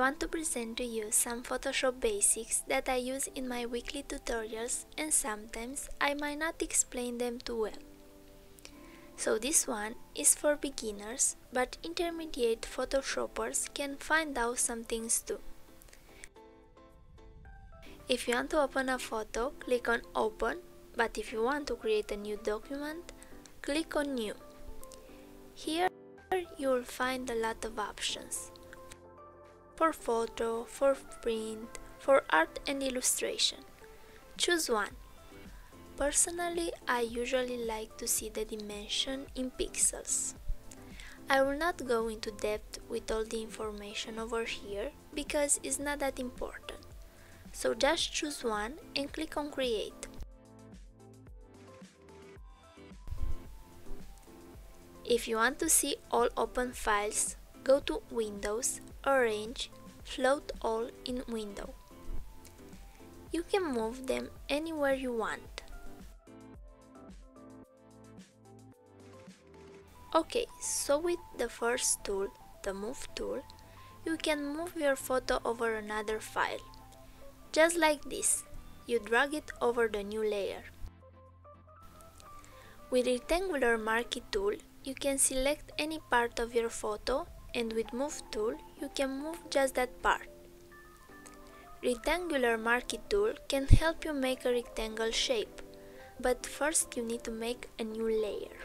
want to present to you some Photoshop basics that I use in my weekly tutorials and sometimes I might not explain them too well. So this one is for beginners, but intermediate Photoshoppers can find out some things too. If you want to open a photo, click on open, but if you want to create a new document, click on new. Here you will find a lot of options for photo, for print, for art and illustration. Choose one. Personally, I usually like to see the dimension in pixels. I will not go into depth with all the information over here because it's not that important. So just choose one and click on create. If you want to see all open files, go to Windows arrange, float all in window. You can move them anywhere you want. Okay, so with the first tool, the move tool, you can move your photo over another file. Just like this, you drag it over the new layer. With rectangular marquee tool, you can select any part of your photo and with move tool you can move just that part. Rectangular marquee tool can help you make a rectangle shape, but first you need to make a new layer.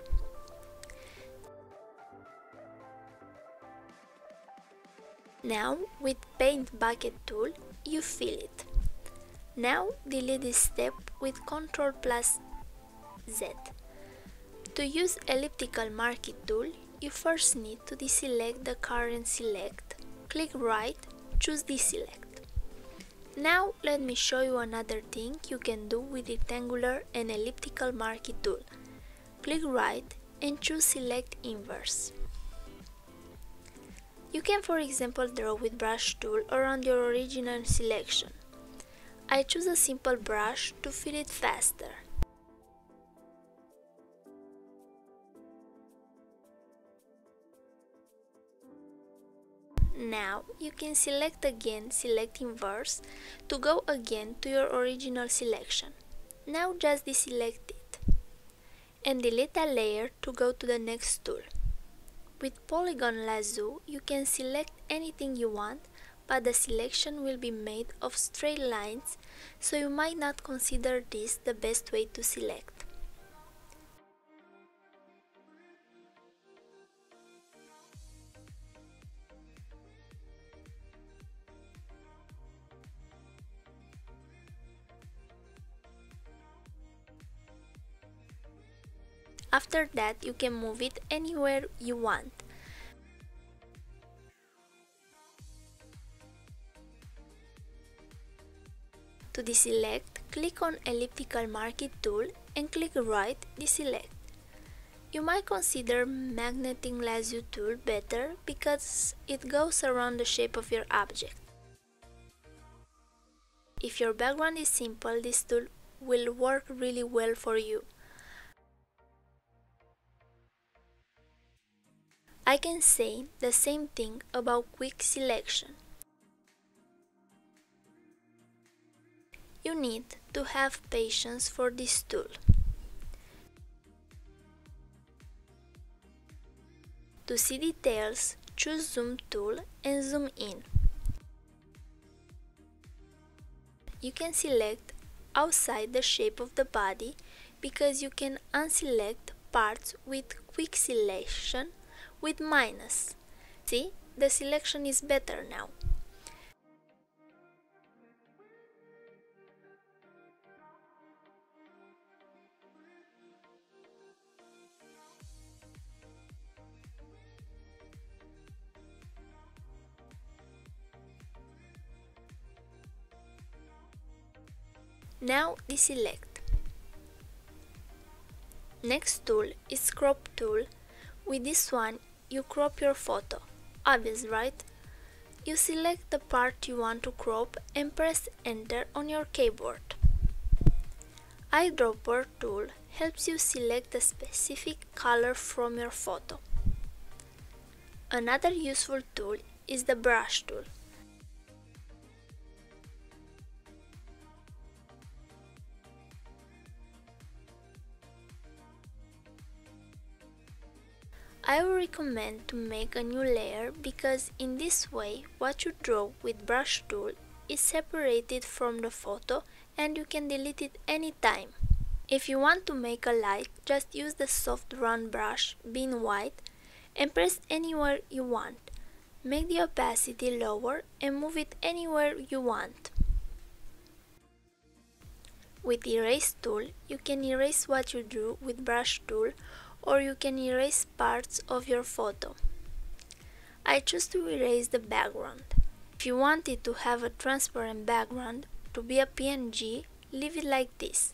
Now with paint bucket tool you fill it. Now delete this step with Ctrl plus Z. To use elliptical marquee tool you first need to deselect the current select. Click right, choose deselect. Now let me show you another thing you can do with rectangular and elliptical marquee tool. Click right and choose select inverse. You can for example draw with brush tool around your original selection. I choose a simple brush to fill it faster. Now you can select again select inverse to go again to your original selection. Now just deselect it and delete a layer to go to the next tool. With polygon lasso you can select anything you want but the selection will be made of straight lines so you might not consider this the best way to select. After that, you can move it anywhere you want. To deselect, click on elliptical marquee tool and click right deselect. You might consider magnetic lasso tool better because it goes around the shape of your object. If your background is simple, this tool will work really well for you. I can say the same thing about quick selection. You need to have patience for this tool. To see details, choose Zoom tool and zoom in. You can select outside the shape of the body because you can unselect parts with quick selection with minus. See, the selection is better now. Now deselect. Next tool is crop tool. With this one you crop your photo. Obvious, right? You select the part you want to crop and press enter on your keyboard. Eyedropper tool helps you select the specific color from your photo. Another useful tool is the brush tool. I would recommend to make a new layer because in this way what you draw with brush tool is separated from the photo and you can delete it anytime. If you want to make a light, just use the soft round brush, being white, and press anywhere you want. Make the opacity lower and move it anywhere you want. With erase tool, you can erase what you drew with brush tool or you can erase parts of your photo. I choose to erase the background. If you wanted to have a transparent background to be a PNG, leave it like this.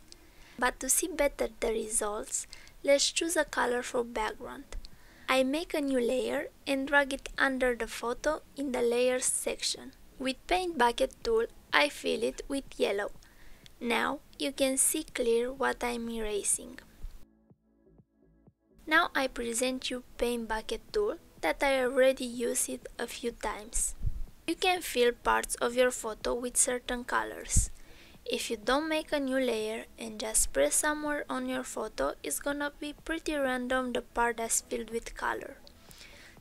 But to see better the results, let's choose a color for background. I make a new layer and drag it under the photo in the layers section. With paint bucket tool, I fill it with yellow. Now you can see clear what I'm erasing. Now I present you Paint Bucket tool that I already used it a few times. You can fill parts of your photo with certain colors. If you don't make a new layer and just press somewhere on your photo, it's gonna be pretty random the part that's filled with color.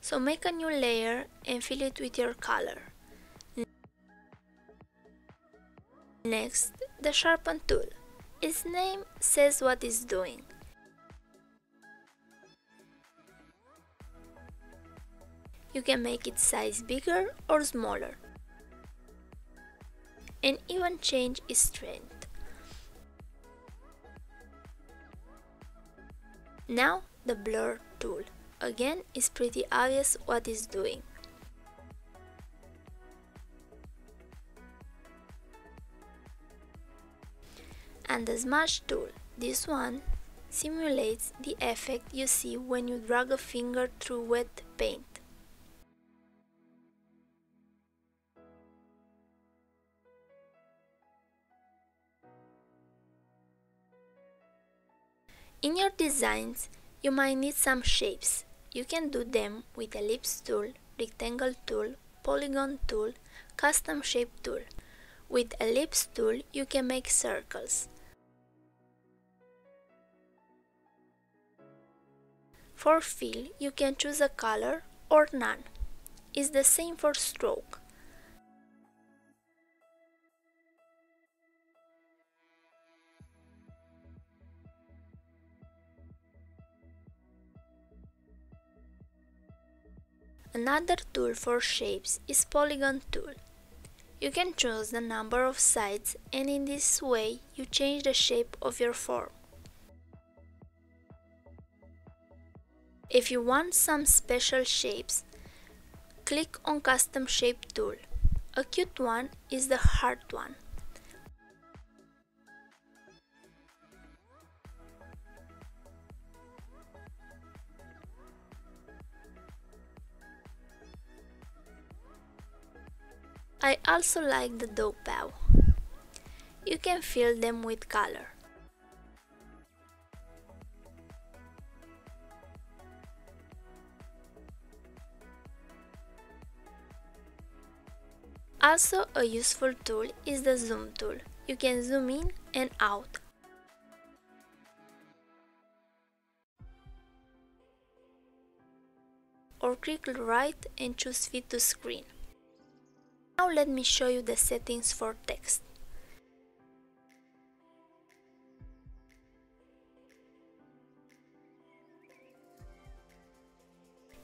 So make a new layer and fill it with your color. Next, the sharpen tool. Its name says what it's doing. You can make its size bigger or smaller and even change its strength. Now the blur tool. Again, it's pretty obvious what it's doing. And the smudge tool. This one simulates the effect you see when you drag a finger through wet paint. Designs, you might need some shapes. You can do them with ellipse tool, rectangle tool, polygon tool, custom shape tool. With ellipse tool, you can make circles. For fill, you can choose a color or none. It's the same for stroke. Another tool for shapes is Polygon tool. You can choose the number of sides and in this way you change the shape of your form. If you want some special shapes, click on Custom Shape tool. A cute one is the heart one. Also like the dog paw. You can fill them with color. Also a useful tool is the zoom tool. You can zoom in and out. Or click right and choose fit to screen. Now let me show you the settings for text.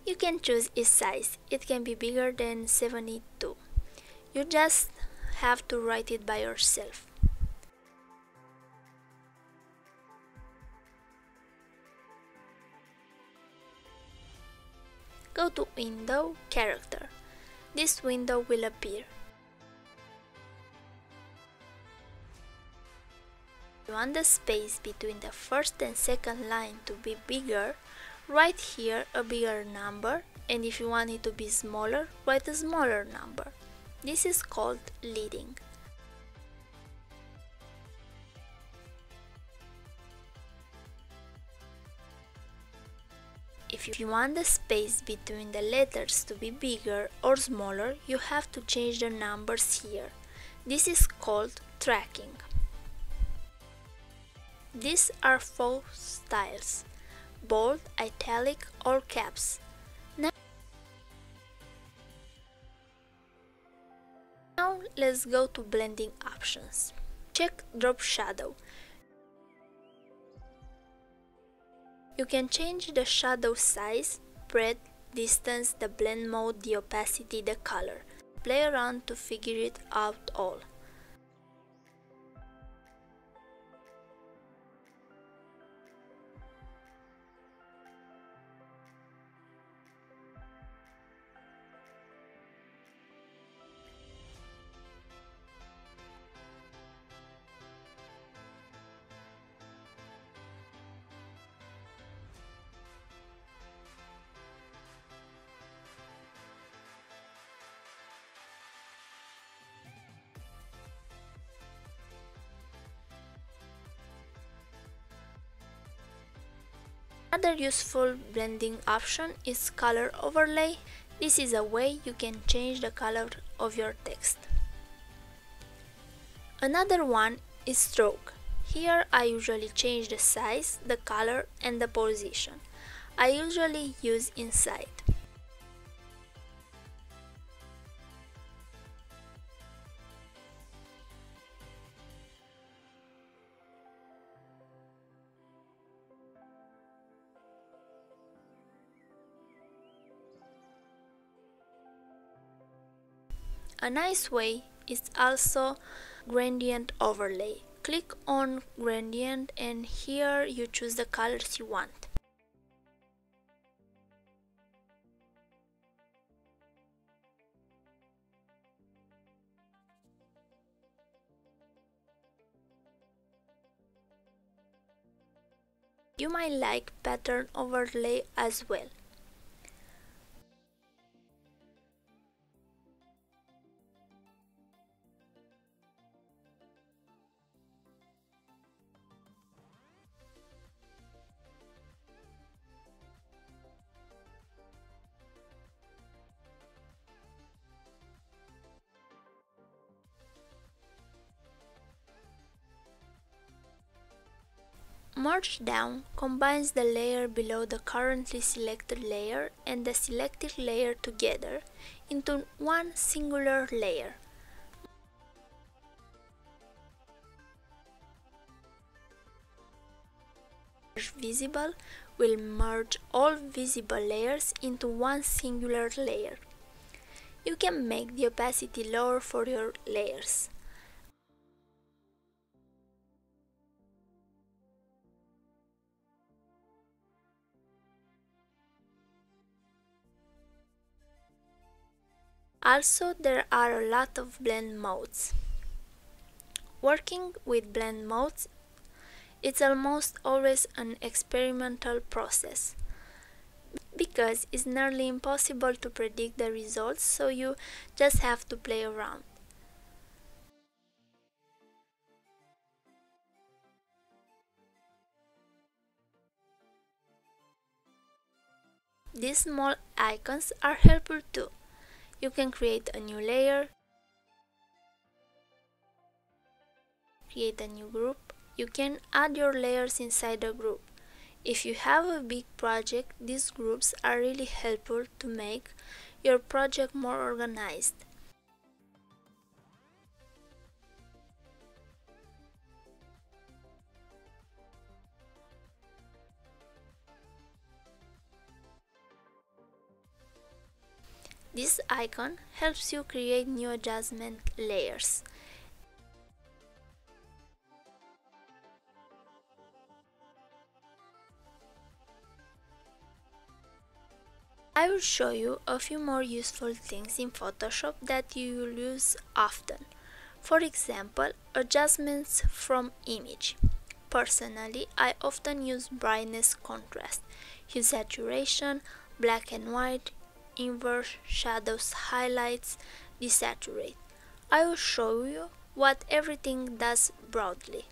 You can choose its size, it can be bigger than 72. You just have to write it by yourself. Go to Window, Character this window will appear. If you want the space between the first and second line to be bigger, write here a bigger number and if you want it to be smaller, write a smaller number. This is called leading. If you want the space between the letters to be bigger or smaller, you have to change the numbers here. This is called tracking. These are four styles. bold, italic or caps. Now let's go to blending options. Check drop shadow. You can change the shadow size, breadth, distance, the blend mode, the opacity, the color. Play around to figure it out all. Another useful blending option is color overlay. This is a way you can change the color of your text. Another one is stroke. Here I usually change the size, the color and the position. I usually use inside. A nice way is also gradient overlay. Click on gradient and here you choose the colors you want. You might like pattern overlay as well. Merge down combines the layer below the currently selected layer and the selected layer together into one singular layer. Visible will merge all visible layers into one singular layer. You can make the opacity lower for your layers. Also, there are a lot of blend modes. Working with blend modes, it's almost always an experimental process because it's nearly impossible to predict the results, so you just have to play around. These small icons are helpful too. You can create a new layer, create a new group. You can add your layers inside a group. If you have a big project, these groups are really helpful to make your project more organized. This icon helps you create new adjustment layers. I will show you a few more useful things in Photoshop that you will use often. For example, adjustments from image. Personally, I often use brightness contrast, hue saturation, black and white, inverse, shadows, highlights, desaturate. I will show you what everything does broadly.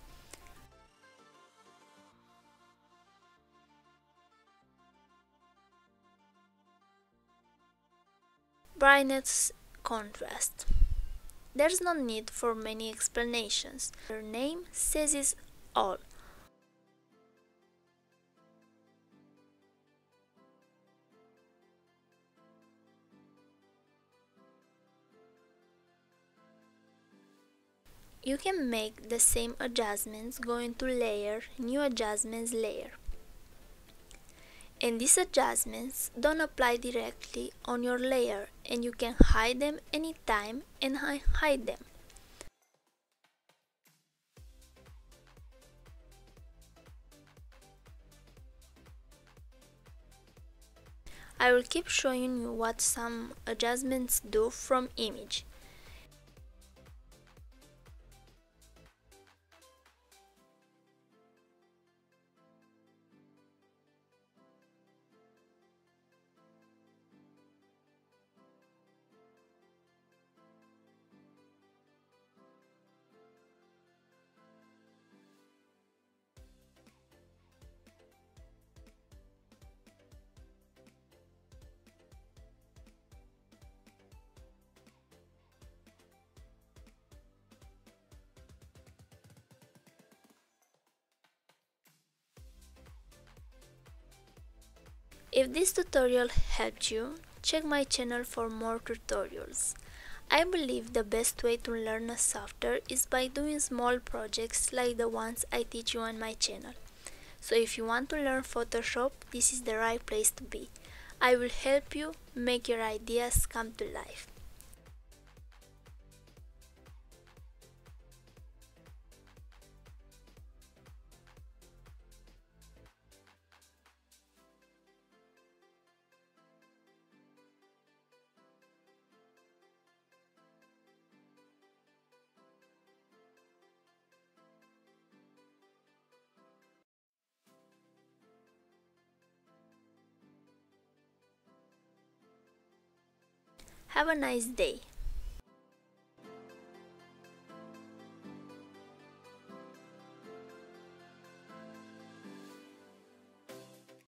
Brightness contrast. There's no need for many explanations. Your name says it all. You can make the same adjustments going to layer, new adjustments layer. And these adjustments don't apply directly on your layer and you can hide them anytime and hide them. I will keep showing you what some adjustments do from image. If this tutorial helped you, check my channel for more tutorials. I believe the best way to learn a software is by doing small projects like the ones I teach you on my channel. So if you want to learn Photoshop, this is the right place to be. I will help you make your ideas come to life. Have a nice day.